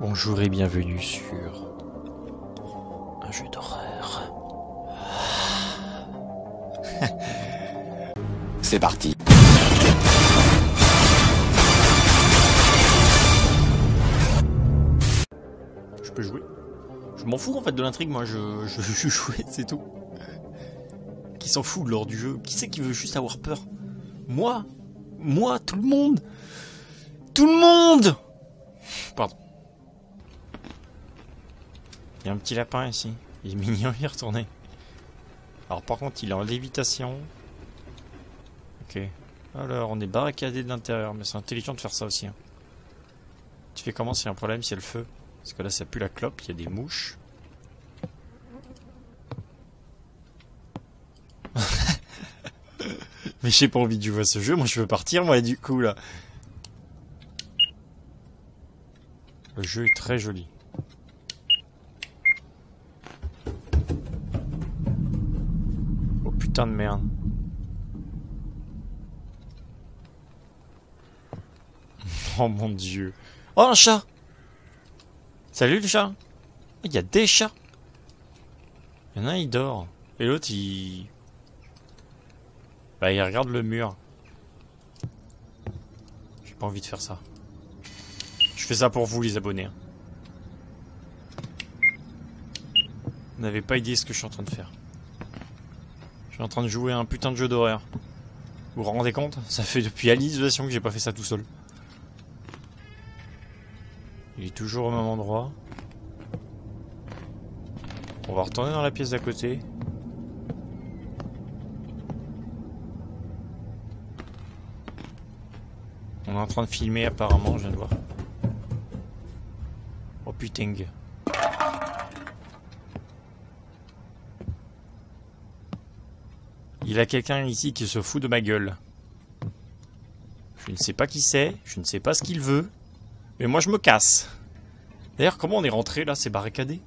Bonjour et bienvenue sur un jeu d'horreur. C'est parti. Je peux jouer. Je m'en fous en fait de l'intrigue, moi je, je, je jouer, c'est tout. Qui s'en fout de l'ordre du jeu? Qui c'est qui veut juste avoir peur? Moi? Moi, tout le monde? Tout le monde Pardon. Il y a un petit lapin ici. Il est mignon, il est retourné. Alors par contre, il est en lévitation. Ok. Alors, on est barricadé de l'intérieur, mais c'est intelligent de faire ça aussi. hein. Tu fais comment s'il y a un problème, s'il y a le feu? Parce que là, ça pue la clope, il y a des mouches. mais j'ai pas envie de jouer à ce jeu, moi je veux partir, moi, du coup, là. Le jeu est très joli. Putain de merde. Oh mon dieu. Oh un chat Salut le chat Il y a des chats Il y en a un il dort. Et l'autre il... Bah il regarde le mur. J'ai pas envie de faire ça. Je fais ça pour vous les abonnés. Vous n'avez pas idée ce que je suis en train de faire. Je suis en train de jouer un putain de jeu d'horreur. Vous vous rendez compte? Ça fait depuis Alice que j'ai pas fait ça tout seul. Il est toujours au même endroit. On va retourner dans la pièce d'à côté. On est en train de filmer apparemment, je viens de voir. Oh putain. Il y a quelqu'un ici qui se fout de ma gueule. Je ne sais pas qui c'est, je ne sais pas ce qu'il veut, mais moi je me casse. D'ailleurs, comment on est rentré là C'est barricadé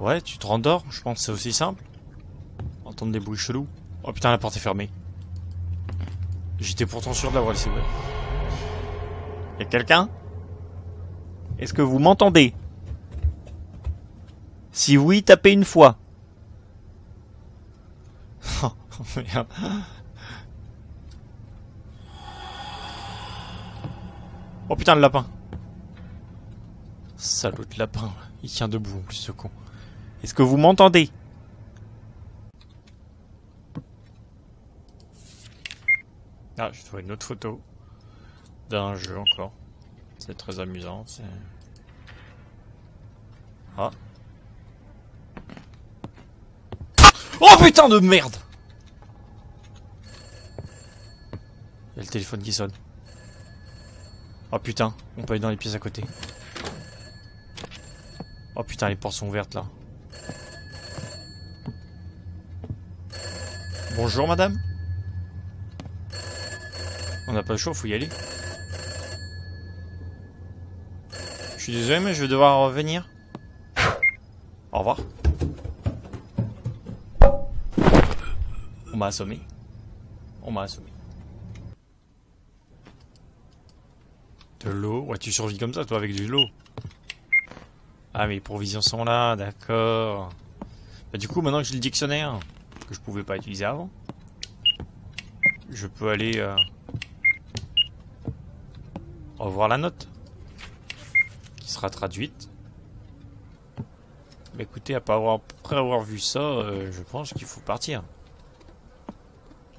Ouais, tu te rendors, je pense que c'est aussi simple. Entendre des bruits chelous. Oh putain, la porte est fermée. J'étais pourtant sûr de l'avoir laissé ouverte. Y'a quelqu'un? Est-ce que vous m'entendez? Si oui, tapez une fois. Oh merde. Putain, le lapin. Salaud de lapin. Il tient debout en plus, ce con. Est-ce que vous m'entendez? Ah, je trouve une autre photo d'un jeu encore. C'est très amusant. Ah. Oh putain de merde Il y a le téléphone qui sonne. Oh putain, on peut aller dans les pièces à côté. Oh putain, les portes sont ouvertes là. Bonjour madame. On n'a pas le choix, faut y aller. Je suis désolé, mais je vais devoir revenir. Au revoir. On m'a assommé. On m'a assommé. De l'eau Ouais, tu survis comme ça, toi, avec de l'eau. Ah, les provisions sont là, d'accord. Bah, du coup, maintenant que j'ai le dictionnaire, que je pouvais pas utiliser avant, je peux aller euh, revoir la note, qui sera traduite. Mais écoutez, après avoir, après avoir vu ça, euh, je pense qu'il faut partir.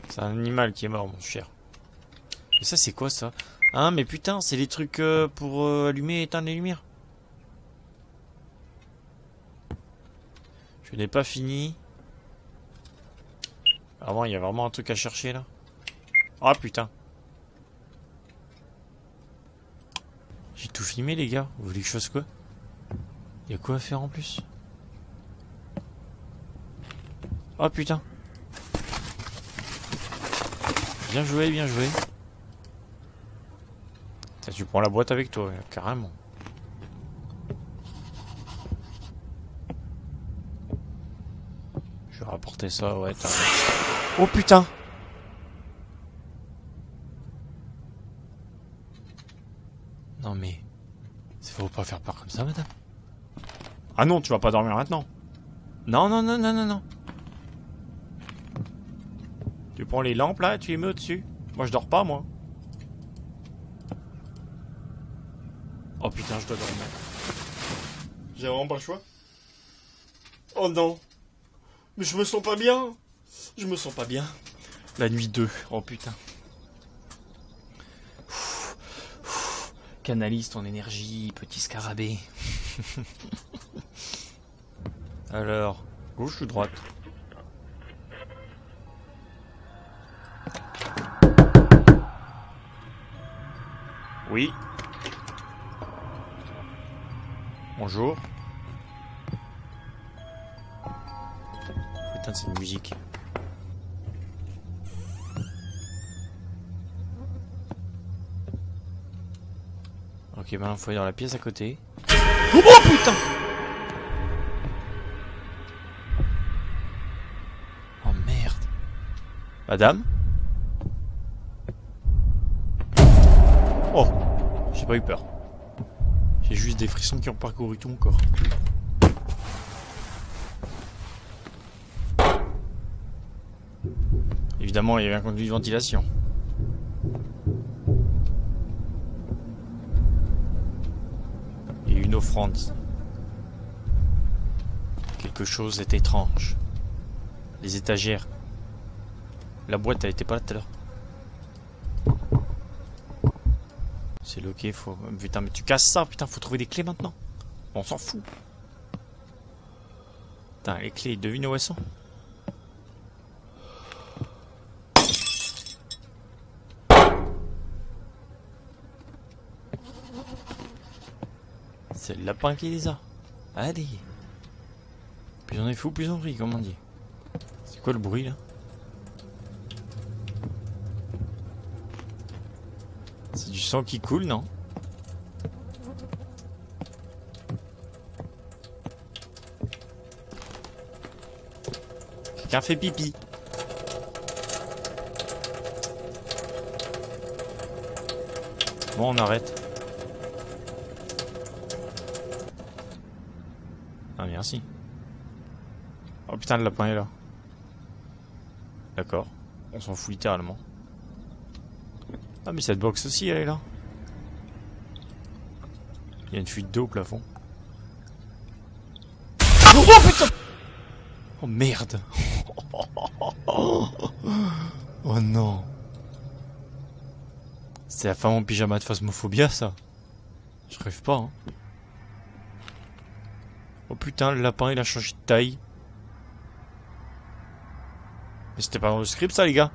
C'est un animal qui est mort, mon cher. Et ça, c'est quoi ça? Hein, mais putain, c'est les trucs euh, pour euh, allumer et éteindre les lumières. Je n'ai pas fini. Avant, il y a vraiment un truc à chercher là. Ah putain. J'ai tout filmé les gars. Vous voulez que je fasse quoi? Il y a quoi à faire en plus? Oh putain. Bien joué, bien joué. Tu prends la boîte avec toi, carrément. Je vais rapporter ça, ouais. Oh putain Non mais... Faut pas faire peur comme ça, madame. Ah non, tu vas pas dormir maintenant. Non, non, non, non, non, non. Tu prends les lampes là tu les mets au-dessus. Moi je dors pas, moi. Oh putain, je dois dormir. J'ai vraiment pas le choix. Oh non. Mais je me sens pas bien. Je me sens pas bien. La nuit 2. Oh putain. Canalise ton énergie, petit scarabée. Alors, gauche ou droite? Oui. Bonjour. Putain, c'est une musique. Ok, maintenant faut aller dans la pièce à côté. Oh putain Oh merde. Madame? Oh J'ai pas eu peur. J'ai juste des frissons qui ont parcouru tout mon corps. Évidemment, il y avait un conduit de ventilation. Et une offrande. Quelque chose est étrange. Les étagères. La boîte, elle était pas là tout à l'heure. C'est loqué, faut... Putain, mais tu casses ça, putain, faut trouver des clés maintenant. On s'en fout. Putain, les clés, devine où elles sont. C'est le lapin qui les a. Allez. Plus on est fou, plus on rit, comme on dit. C'est quoi le bruit là C'est du sang qui coule, non Quelqu'un fait pipi. Bon, on arrête. Ah, merci. Oh putain, le lapin est là. D'accord. On s'en fout littéralement. Ah, mais cette box aussi, elle est là. Il y a une fuite d'eau au plafond. Oh putain Oh merde Oh non C'est la femme en pyjama de phasmophobia, ça. Je rêve pas, hein. Oh putain, le lapin, il a changé de taille. Mais c'était pas dans le script, ça, les gars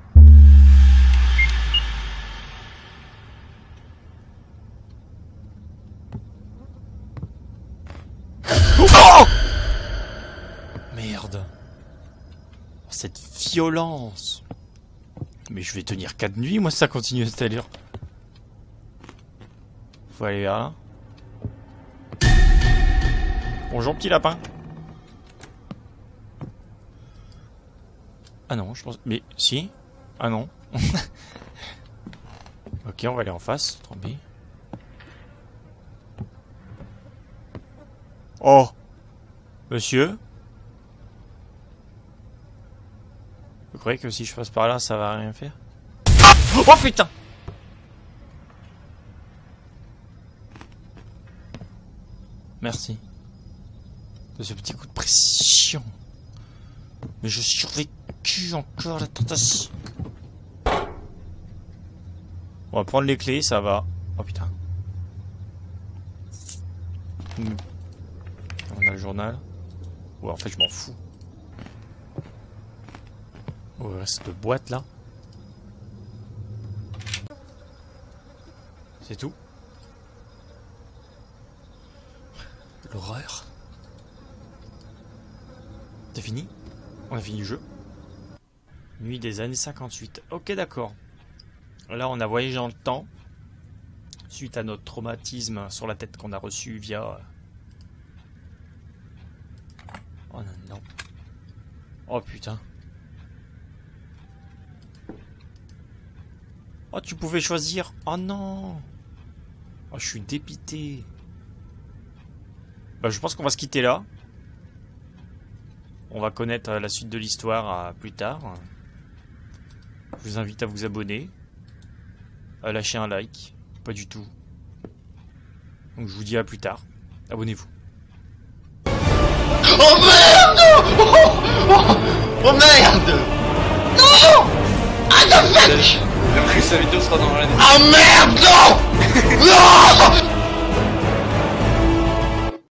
Oh Merde. Cette violence. Mais je vais tenir 4 nuits, moi, ça continue à cette allure. Faut aller là. Bonjour, petit lapin. Ah non, je pense... Mais si Ah non. ok, on va aller en face. Tant pis. Oh Monsieur Vous croyez que si je passe par là, ça va rien faire? Oh putain Merci. De ce petit coup de pression. Mais je survécu encore la tentation. On va prendre les clés, ça va. Oh putain. On a le journal. Ouais, en fait, je m'en fous. Oh, cette boîte là. C'est tout. L'horreur. C'est fini? On a fini le jeu. Nuit des années 58. Ok, d'accord. Là, on a voyagé dans le temps. Suite à notre traumatisme sur la tête qu'on a reçu via... Oh non, non. Oh putain. Oh, tu pouvais choisir. Oh non. Oh, je suis dépité. Bah, je pense qu'on va se quitter là. On va connaître euh, la suite de l'histoire euh, plus tard. Je vous invite à vous abonner. À lâcher un like. Pas du tout. Donc je vous dis à plus tard. Abonnez-vous. Oh merde oh, oh, oh, merde Non Ah the fuck La, sa vidéo sera dans la Ah merde Non Non